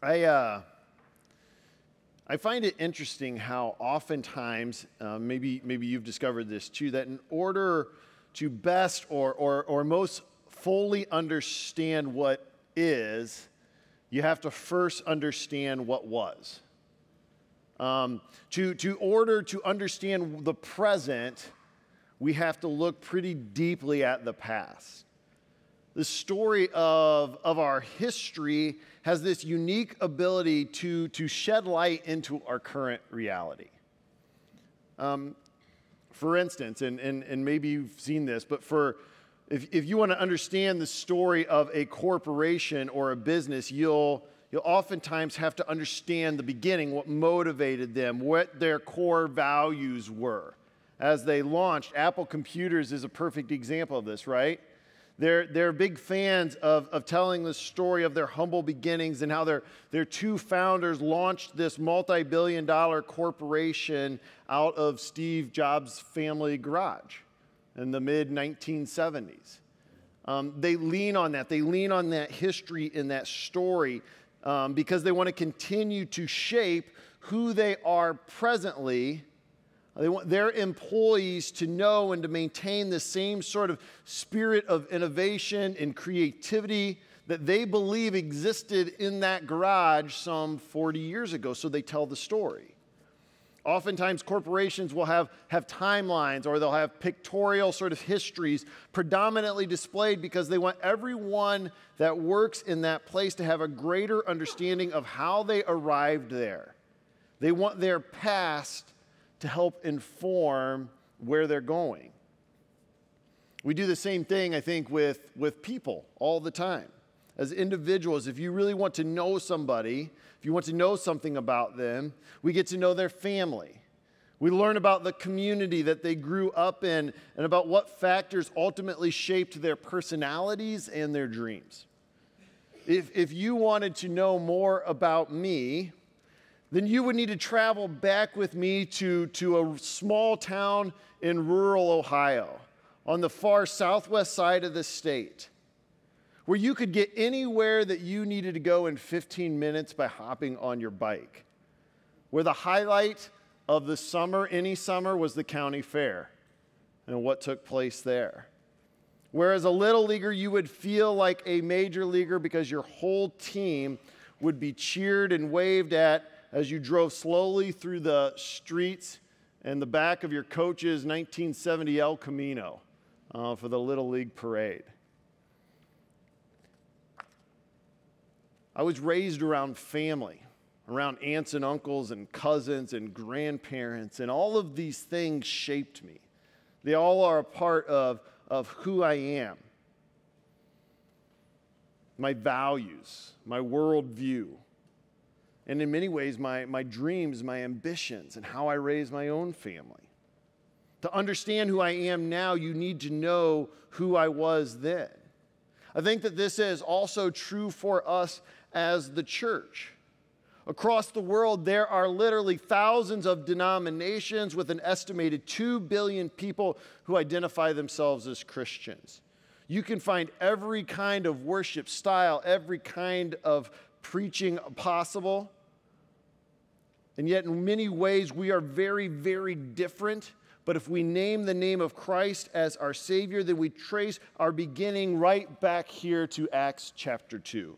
I, uh, I find it interesting how oftentimes, uh, maybe, maybe you've discovered this too, that in order to best or, or, or most fully understand what is, you have to first understand what was. Um, to, to order to understand the present, we have to look pretty deeply at the past. The story of, of our history has this unique ability to, to shed light into our current reality. Um, for instance, and, and, and maybe you've seen this, but for if, if you want to understand the story of a corporation or a business, you'll, you'll oftentimes have to understand the beginning, what motivated them, what their core values were. As they launched, Apple Computers is a perfect example of this, right? They're, they're big fans of, of telling the story of their humble beginnings and how their, their two founders launched this multi billion dollar corporation out of Steve Jobs' family garage in the mid 1970s. Um, they lean on that. They lean on that history and that story um, because they want to continue to shape who they are presently they want their employees to know and to maintain the same sort of spirit of innovation and creativity that they believe existed in that garage some 40 years ago. So they tell the story. Oftentimes, corporations will have, have timelines or they'll have pictorial sort of histories predominantly displayed because they want everyone that works in that place to have a greater understanding of how they arrived there. They want their past to help inform where they're going. We do the same thing, I think, with, with people all the time. As individuals, if you really want to know somebody, if you want to know something about them, we get to know their family. We learn about the community that they grew up in and about what factors ultimately shaped their personalities and their dreams. If, if you wanted to know more about me, then you would need to travel back with me to, to a small town in rural Ohio on the far southwest side of the state, where you could get anywhere that you needed to go in 15 minutes by hopping on your bike, where the highlight of the summer, any summer, was the county fair and what took place there. Whereas a little leaguer, you would feel like a major leaguer because your whole team would be cheered and waved at as you drove slowly through the streets in the back of your coach's 1970 El Camino uh, for the Little League Parade. I was raised around family, around aunts and uncles and cousins and grandparents, and all of these things shaped me. They all are a part of, of who I am. My values, my worldview, and in many ways, my, my dreams, my ambitions, and how I raise my own family. To understand who I am now, you need to know who I was then. I think that this is also true for us as the church. Across the world, there are literally thousands of denominations with an estimated 2 billion people who identify themselves as Christians. You can find every kind of worship style, every kind of preaching possible. And yet, in many ways, we are very, very different. But if we name the name of Christ as our Savior, then we trace our beginning right back here to Acts chapter 2.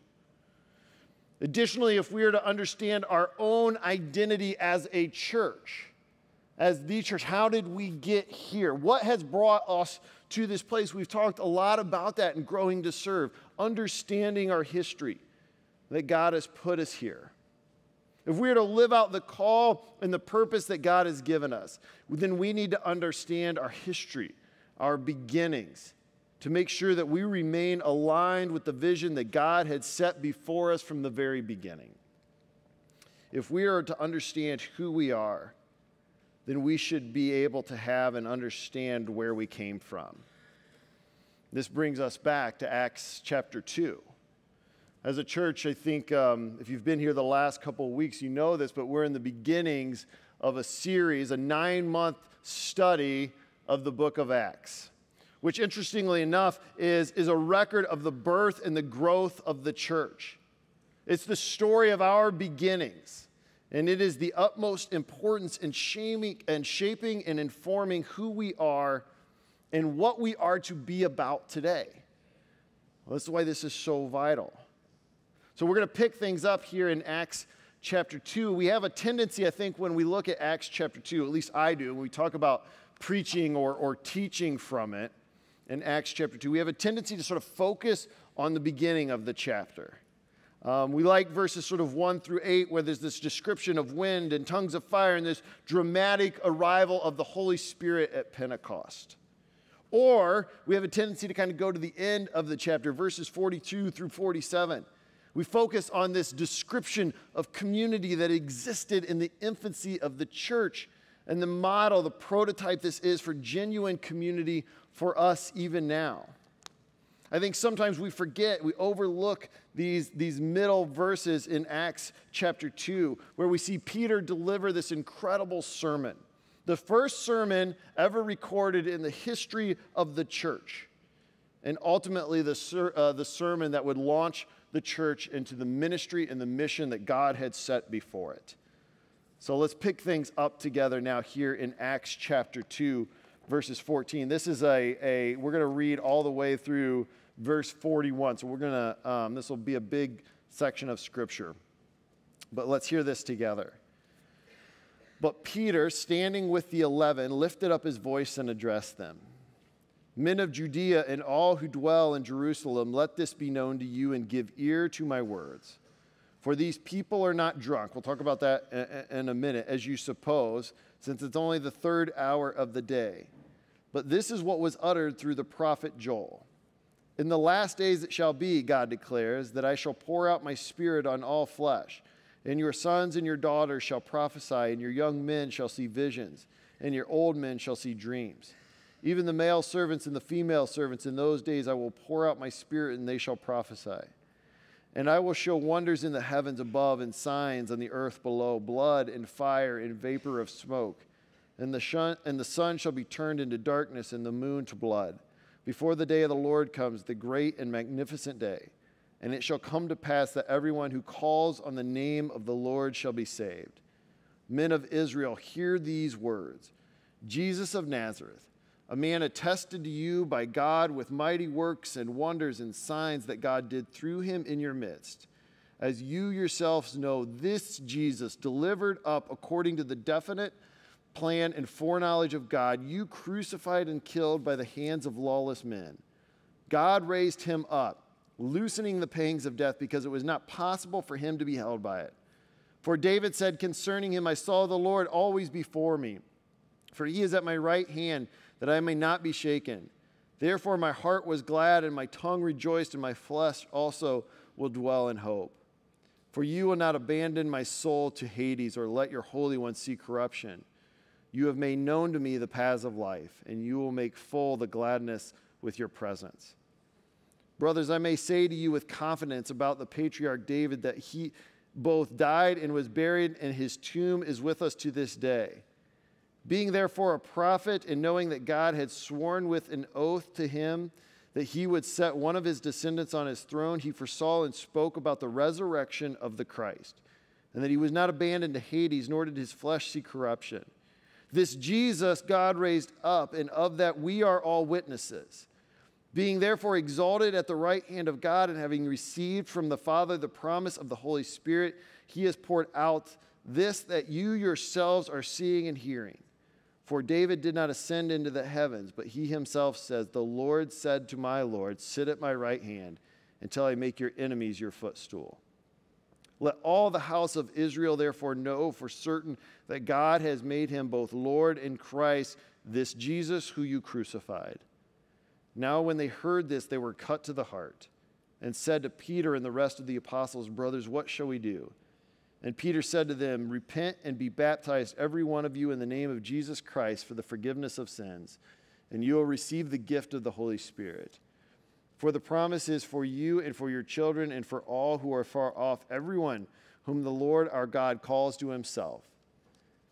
Additionally, if we are to understand our own identity as a church, as the church, how did we get here? What has brought us to this place? We've talked a lot about that in Growing to Serve, understanding our history, that God has put us here. If we are to live out the call and the purpose that God has given us, then we need to understand our history, our beginnings, to make sure that we remain aligned with the vision that God had set before us from the very beginning. If we are to understand who we are, then we should be able to have and understand where we came from. This brings us back to Acts chapter 2. As a church, I think um, if you've been here the last couple of weeks, you know this, but we're in the beginnings of a series, a nine month study of the book of Acts, which interestingly enough is, is a record of the birth and the growth of the church. It's the story of our beginnings. And it is the utmost importance in shaming and shaping and informing who we are and what we are to be about today. Well, this is why this is so vital. So we're going to pick things up here in Acts chapter 2. We have a tendency, I think, when we look at Acts chapter 2, at least I do, when we talk about preaching or, or teaching from it in Acts chapter 2, we have a tendency to sort of focus on the beginning of the chapter. Um, we like verses sort of 1 through 8, where there's this description of wind and tongues of fire and this dramatic arrival of the Holy Spirit at Pentecost. Or we have a tendency to kind of go to the end of the chapter, verses 42 through 47. We focus on this description of community that existed in the infancy of the church and the model, the prototype this is for genuine community for us even now. I think sometimes we forget, we overlook these, these middle verses in Acts chapter 2, where we see Peter deliver this incredible sermon. The first sermon ever recorded in the history of the church. And ultimately, the, ser- uh, the sermon that would launch the church into the ministry and the mission that God had set before it. So let's pick things up together now here in Acts chapter 2, verses 14. This is a, a we're going to read all the way through verse 41. So we're going to, um, this will be a big section of scripture. But let's hear this together. But Peter, standing with the eleven, lifted up his voice and addressed them Men of Judea and all who dwell in Jerusalem, let this be known to you and give ear to my words. For these people are not drunk. We'll talk about that in a minute, as you suppose, since it's only the third hour of the day. But this is what was uttered through the prophet Joel. In the last days it shall be, God declares, that I shall pour out my spirit on all flesh. And your sons and your daughters shall prophesy, and your young men shall see visions, and your old men shall see dreams. Even the male servants and the female servants in those days I will pour out my spirit, and they shall prophesy. And I will show wonders in the heavens above and signs on the earth below blood and fire and vapor of smoke. And the, shun- and the sun shall be turned into darkness and the moon to blood before the day of the Lord comes, the great and magnificent day. And it shall come to pass that everyone who calls on the name of the Lord shall be saved. Men of Israel, hear these words Jesus of Nazareth, a man attested to you by God with mighty works and wonders and signs that God did through him in your midst. As you yourselves know, this Jesus, delivered up according to the definite plan and foreknowledge of God, you crucified and killed by the hands of lawless men. God raised him up, loosening the pangs of death because it was not possible for him to be held by it. For David said concerning him, I saw the Lord always before me, for he is at my right hand, that I may not be shaken. Therefore, my heart was glad, and my tongue rejoiced, and my flesh also will dwell in hope. For you will not abandon my soul to Hades, or let your Holy One see corruption. You have made known to me the paths of life, and you will make full the gladness with your presence. Brothers, I may say to you with confidence about the patriarch David that he both died and was buried, and his tomb is with us to this day. Being therefore a prophet, and knowing that God had sworn with an oath to him that he would set one of his descendants on his throne, he foresaw and spoke about the resurrection of the Christ, and that he was not abandoned to Hades, nor did his flesh see corruption. This Jesus God raised up, and of that we are all witnesses. Being therefore exalted at the right hand of God, and having received from the Father the promise of the Holy Spirit, he has poured out this that you yourselves are seeing and hearing. For David did not ascend into the heavens, but he himself says, The Lord said to my Lord, Sit at my right hand until I make your enemies your footstool. Let all the house of Israel therefore know for certain that God has made him both Lord and Christ, this Jesus who you crucified. Now, when they heard this, they were cut to the heart and said to Peter and the rest of the apostles, Brothers, what shall we do? And Peter said to them, Repent and be baptized, every one of you, in the name of Jesus Christ for the forgiveness of sins, and you will receive the gift of the Holy Spirit. For the promise is for you and for your children and for all who are far off, everyone whom the Lord our God calls to himself.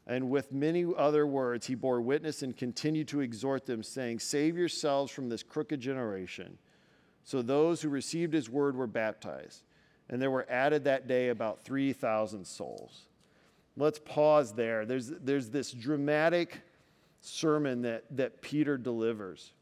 And with many other words, he bore witness and continued to exhort them, saying, Save yourselves from this crooked generation. So those who received his word were baptized. And there were added that day about 3,000 souls. Let's pause there. There's, there's this dramatic sermon that, that Peter delivers.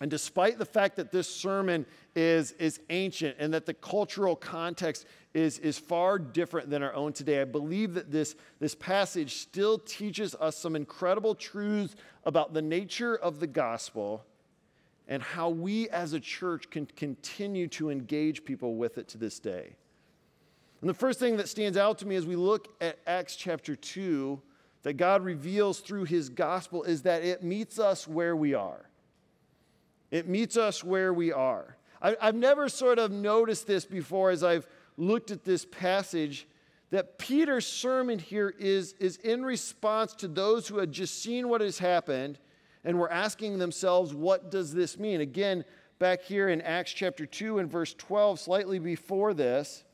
And despite the fact that this sermon is, is ancient and that the cultural context is, is far different than our own today, I believe that this, this passage still teaches us some incredible truths about the nature of the gospel and how we as a church can continue to engage people with it to this day. And the first thing that stands out to me as we look at Acts chapter 2 that God reveals through his gospel is that it meets us where we are. It meets us where we are. I, have never sort of noticed this before as I've looked at this passage that Peter's sermon here is, is in response to those who had just seen what has happened and were asking themselves, what does this mean? Again, back here in Acts chapter 2 and verse 12, slightly before this,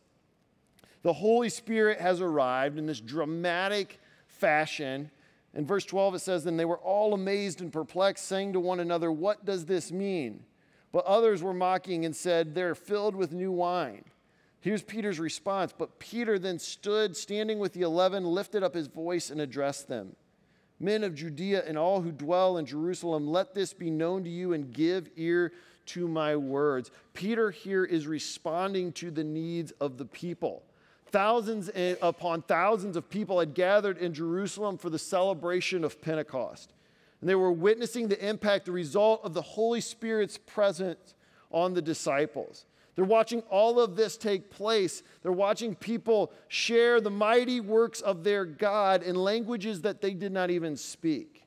the Holy Spirit has arrived in this dramatic fashion in verse 12, it says, Then they were all amazed and perplexed, saying to one another, What does this mean? But others were mocking and said, They're filled with new wine. Here's Peter's response. But Peter then stood, standing with the eleven, lifted up his voice and addressed them Men of Judea and all who dwell in Jerusalem, let this be known to you and give ear to my words. Peter here is responding to the needs of the people. Thousands upon thousands of people had gathered in Jerusalem for the celebration of Pentecost. And they were witnessing the impact, the result of the Holy Spirit's presence on the disciples. They're watching all of this take place. They're watching people share the mighty works of their God in languages that they did not even speak.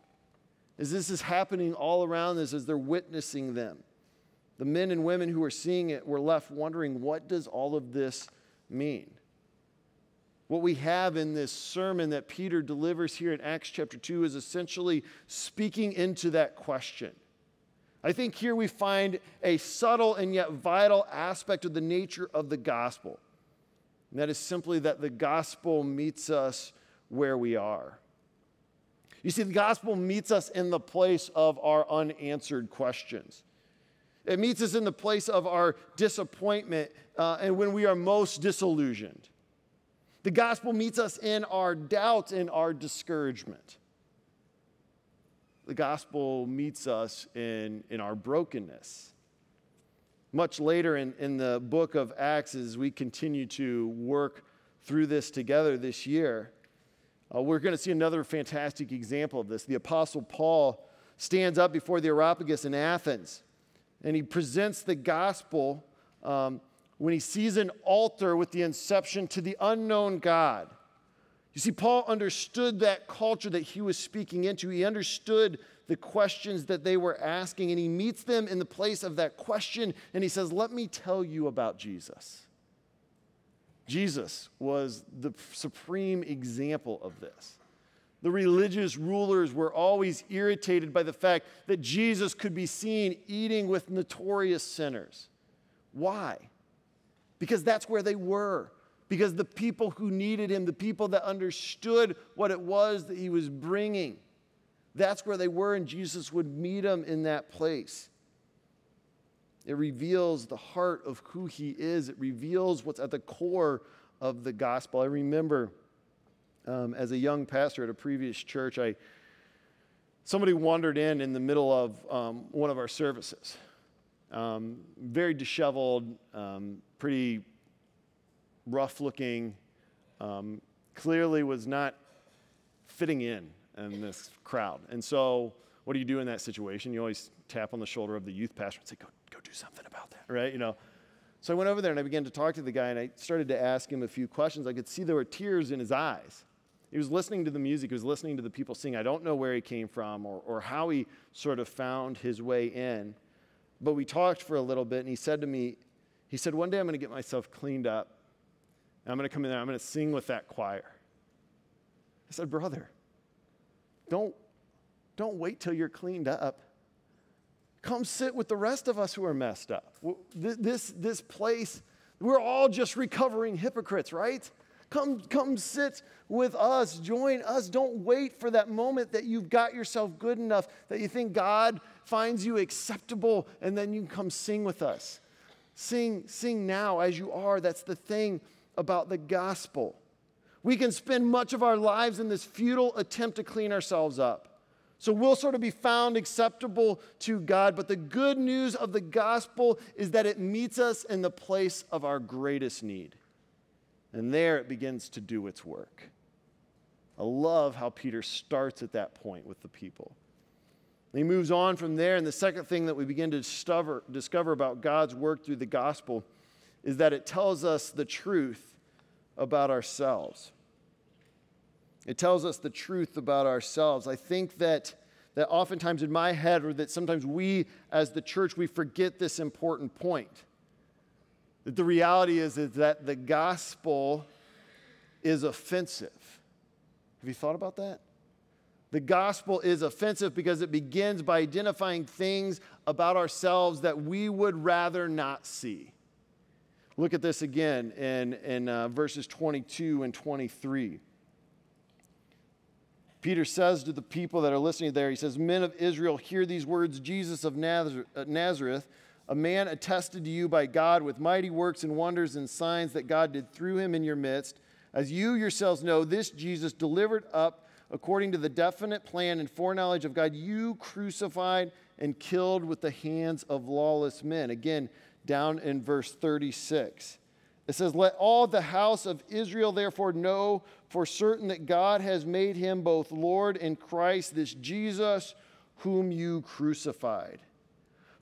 As this is happening all around us, as they're witnessing them, the men and women who are seeing it were left wondering what does all of this mean? What we have in this sermon that Peter delivers here in Acts chapter 2 is essentially speaking into that question. I think here we find a subtle and yet vital aspect of the nature of the gospel. And that is simply that the gospel meets us where we are. You see, the gospel meets us in the place of our unanswered questions. It meets us in the place of our disappointment uh, and when we are most disillusioned. The gospel meets us in our doubt and our discouragement. The gospel meets us in, in our brokenness. Much later in, in the book of Acts, as we continue to work through this together this year, uh, we're going to see another fantastic example of this. The Apostle Paul stands up before the Areopagus in Athens and he presents the gospel um, when he sees an altar with the inception to the unknown God. You see, Paul understood that culture that he was speaking into. He understood the questions that they were asking, and he meets them in the place of that question, and he says, Let me tell you about Jesus. Jesus was the supreme example of this. The religious rulers were always irritated by the fact that Jesus could be seen eating with notorious sinners. Why? because that's where they were. Because the people who needed him, the people that understood what it was that he was bringing, that's where they were, and Jesus would meet them in that place. It reveals the heart of who he is, it reveals what's at the core of the gospel. I remember um, as a young pastor at a previous church, I somebody wandered in in the middle of um, one of our services. Um, very disheveled, um, pretty rough looking, um, clearly was not fitting in in this crowd. And so, what do you do in that situation? You always tap on the shoulder of the youth pastor and say, go, go do something about that, right? You know. So I went over there and I began to talk to the guy and I started to ask him a few questions. I could see there were tears in his eyes. He was listening to the music, he was listening to the people sing. I don't know where he came from or, or how he sort of found his way in. But we talked for a little bit and he said to me, he said, One day I'm going to get myself cleaned up. And I'm going to come in there, I'm going to sing with that choir. I said, Brother, don't, don't wait till you're cleaned up. Come sit with the rest of us who are messed up. This, this place, we're all just recovering hypocrites, right? Come, come sit with us, join us. Don't wait for that moment that you've got yourself good enough that you think God finds you acceptable and then you can come sing with us. Sing, sing now as you are. That's the thing about the gospel. We can spend much of our lives in this futile attempt to clean ourselves up. So we'll sort of be found acceptable to God. But the good news of the gospel is that it meets us in the place of our greatest need. And there it begins to do its work. I love how Peter starts at that point with the people. He moves on from there, and the second thing that we begin to discover, discover about God's work through the gospel is that it tells us the truth about ourselves. It tells us the truth about ourselves. I think that, that oftentimes in my head, or that sometimes we as the church, we forget this important point. That the reality is, is that the gospel is offensive. Have you thought about that? The gospel is offensive because it begins by identifying things about ourselves that we would rather not see. Look at this again in, in uh, verses 22 and 23. Peter says to the people that are listening there, he says, Men of Israel, hear these words Jesus of uh, Nazareth, a man attested to you by God with mighty works and wonders and signs that God did through him in your midst. As you yourselves know, this Jesus delivered up according to the definite plan and foreknowledge of God, you crucified and killed with the hands of lawless men. Again, down in verse 36. It says, Let all the house of Israel therefore know for certain that God has made him both Lord and Christ, this Jesus whom you crucified.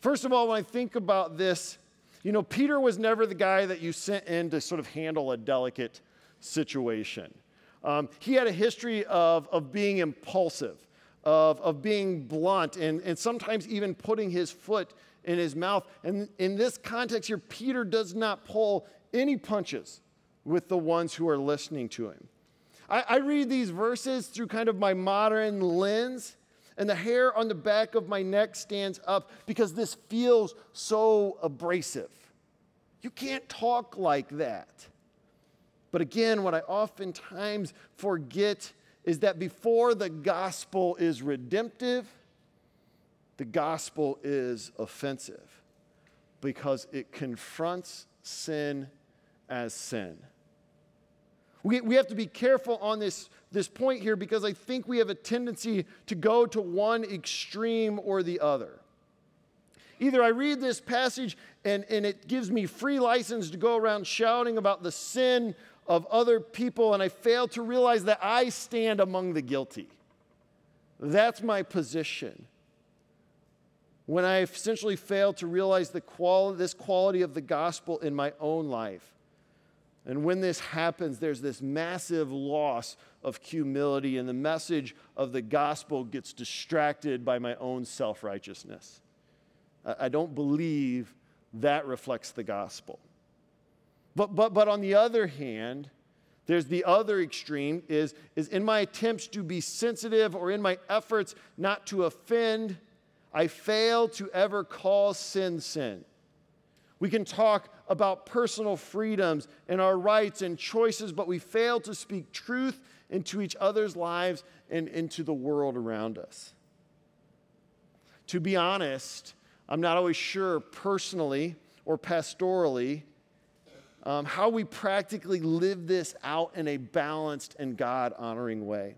First of all, when I think about this, you know, Peter was never the guy that you sent in to sort of handle a delicate situation. Um, he had a history of, of being impulsive, of, of being blunt, and, and sometimes even putting his foot in his mouth. And in this context here, Peter does not pull any punches with the ones who are listening to him. I, I read these verses through kind of my modern lens, and the hair on the back of my neck stands up because this feels so abrasive. You can't talk like that. But again, what I oftentimes forget is that before the gospel is redemptive, the gospel is offensive because it confronts sin as sin. We, we have to be careful on this, this point here because I think we have a tendency to go to one extreme or the other. Either I read this passage and, and it gives me free license to go around shouting about the sin of other people, and I fail to realize that I stand among the guilty. That's my position. When I essentially fail to realize the quali- this quality of the gospel in my own life. And when this happens, there's this massive loss of humility, and the message of the gospel gets distracted by my own self righteousness. I don't believe that reflects the gospel. But, but, but on the other hand, there's the other extreme is, is in my attempts to be sensitive or in my efforts not to offend, I fail to ever call sin sin. We can talk about personal freedoms and our rights and choices, but we fail to speak truth into each other's lives and into the world around us. To be honest, I'm not always sure personally or pastorally um, how we practically live this out in a balanced and God honoring way.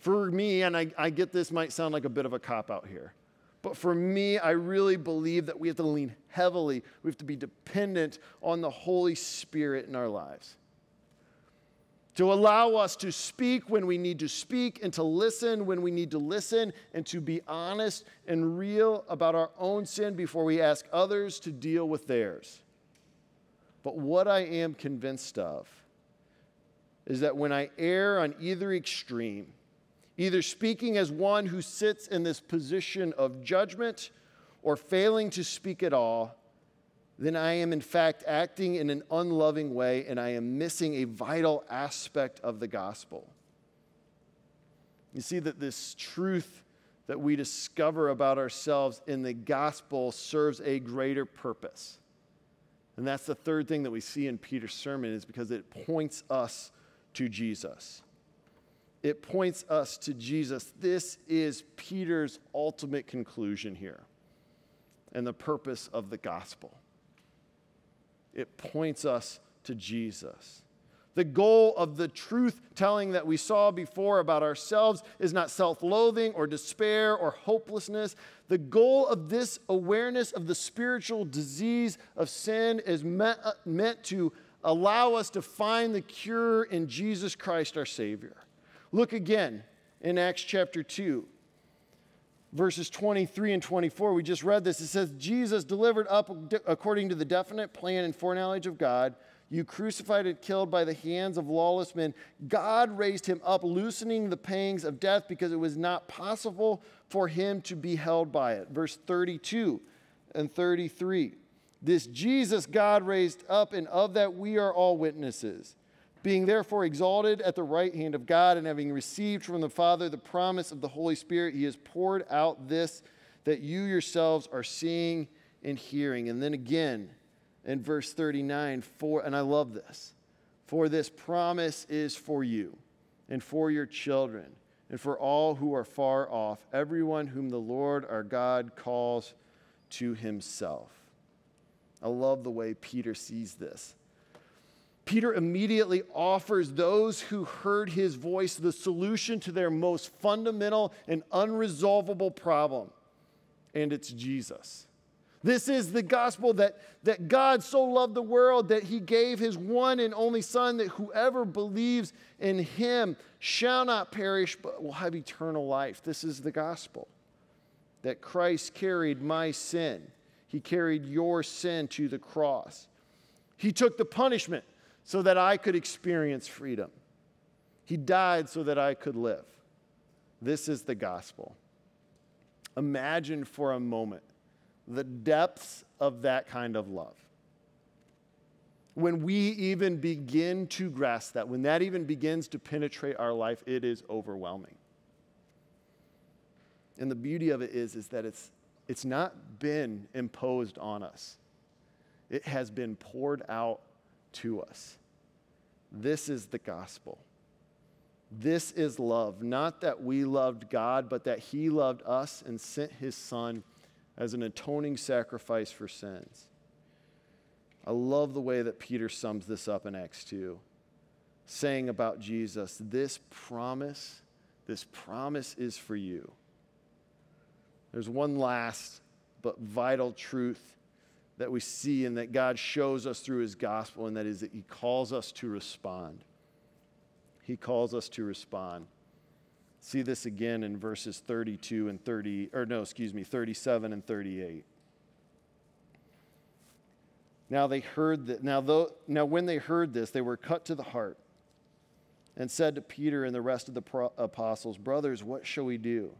For me, and I, I get this might sound like a bit of a cop out here, but for me, I really believe that we have to lean heavily, we have to be dependent on the Holy Spirit in our lives. To allow us to speak when we need to speak, and to listen when we need to listen, and to be honest and real about our own sin before we ask others to deal with theirs. But what I am convinced of is that when I err on either extreme, either speaking as one who sits in this position of judgment or failing to speak at all, then I am in fact acting in an unloving way and I am missing a vital aspect of the gospel. You see that this truth that we discover about ourselves in the gospel serves a greater purpose. And that's the third thing that we see in Peter's sermon is because it points us to Jesus. It points us to Jesus. This is Peter's ultimate conclusion here. and the purpose of the gospel. It points us to Jesus. The goal of the truth telling that we saw before about ourselves is not self loathing or despair or hopelessness. The goal of this awareness of the spiritual disease of sin is meant, meant to allow us to find the cure in Jesus Christ, our Savior. Look again in Acts chapter 2, verses 23 and 24. We just read this. It says, Jesus delivered up according to the definite plan and foreknowledge of God. You crucified and killed by the hands of lawless men. God raised him up, loosening the pangs of death because it was not possible for him to be held by it. Verse 32 and 33. This Jesus God raised up, and of that we are all witnesses. Being therefore exalted at the right hand of God, and having received from the Father the promise of the Holy Spirit, he has poured out this that you yourselves are seeing and hearing. And then again in verse 39, for, and I love this, for this promise is for you and for your children and for all who are far off, everyone whom the Lord our God calls to himself. I love the way Peter sees this. Peter immediately offers those who heard his voice the solution to their most fundamental and unresolvable problem, and it's Jesus. This is the gospel that, that God so loved the world that he gave his one and only Son, that whoever believes in him shall not perish, but will have eternal life. This is the gospel that Christ carried my sin he carried your sin to the cross. He took the punishment so that I could experience freedom. He died so that I could live. This is the gospel. Imagine for a moment the depths of that kind of love. When we even begin to grasp that, when that even begins to penetrate our life, it is overwhelming. And the beauty of it is, is that it's it's not been imposed on us, it has been poured out to us. This is the gospel. This is love. Not that we loved God, but that He loved us and sent His Son as an atoning sacrifice for sins. I love the way that Peter sums this up in Acts 2, saying about Jesus, This promise, this promise is for you. There's one last but vital truth that we see and that God shows us through his gospel, and that is that he calls us to respond. He calls us to respond. See this again in verses 32 and 30, or no, excuse me, 37 and 38. Now they heard that, now, though, now when they heard this, they were cut to the heart and said to Peter and the rest of the apostles, Brothers, what shall we do?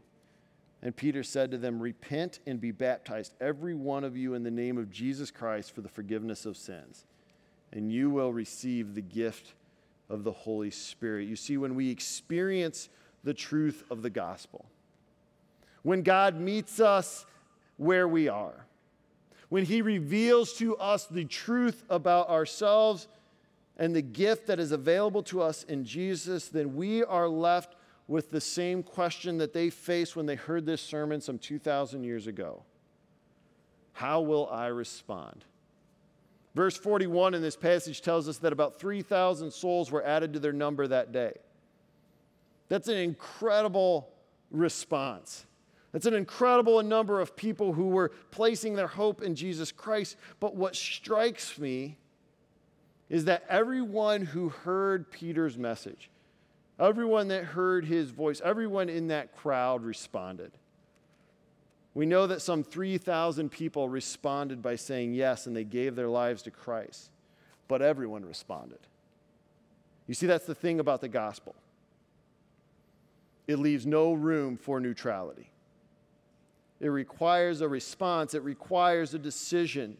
And Peter said to them, Repent and be baptized, every one of you, in the name of Jesus Christ for the forgiveness of sins, and you will receive the gift of the Holy Spirit. You see, when we experience the truth of the gospel, when God meets us where we are, when He reveals to us the truth about ourselves and the gift that is available to us in Jesus, then we are left with the same question that they faced when they heard this sermon some 2,000 years ago How will I respond? Verse 41 in this passage tells us that about 3,000 souls were added to their number that day. That's an incredible response. That's an incredible number of people who were placing their hope in Jesus Christ. But what strikes me is that everyone who heard Peter's message, Everyone that heard his voice, everyone in that crowd responded. We know that some 3,000 people responded by saying yes and they gave their lives to Christ, but everyone responded. You see, that's the thing about the gospel it leaves no room for neutrality. It requires a response, it requires a decision.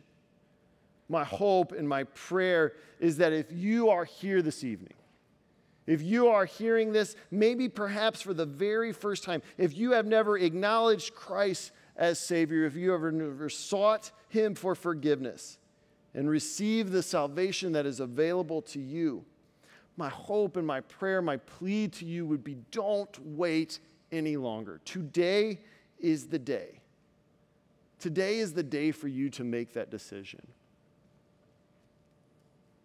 My hope and my prayer is that if you are here this evening, if you are hearing this, maybe perhaps for the very first time, if you have never acknowledged Christ as Savior, if you have never sought Him for forgiveness and received the salvation that is available to you, my hope and my prayer, my plea to you would be don't wait any longer. Today is the day. Today is the day for you to make that decision.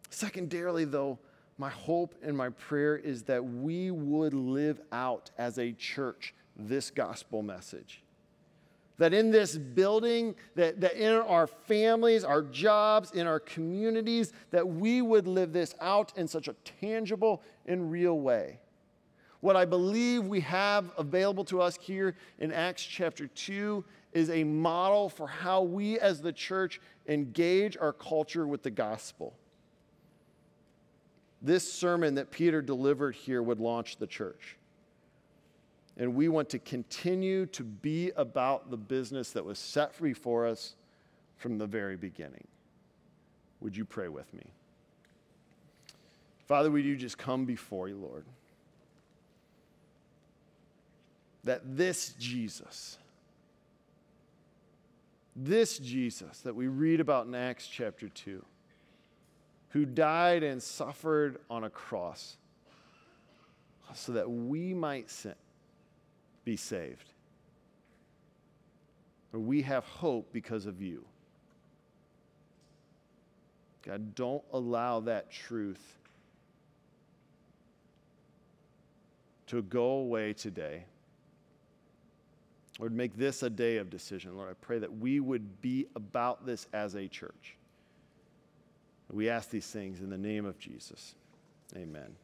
Secondarily, though, my hope and my prayer is that we would live out as a church this gospel message. That in this building, that, that in our families, our jobs, in our communities, that we would live this out in such a tangible and real way. What I believe we have available to us here in Acts chapter 2 is a model for how we as the church engage our culture with the gospel. This sermon that Peter delivered here would launch the church. And we want to continue to be about the business that was set before us from the very beginning. Would you pray with me? Father, would you just come before you, Lord? That this Jesus, this Jesus that we read about in Acts chapter 2, who died and suffered on a cross so that we might be saved. Or we have hope because of you. God, don't allow that truth to go away today. Lord, make this a day of decision. Lord, I pray that we would be about this as a church. We ask these things in the name of Jesus. Amen.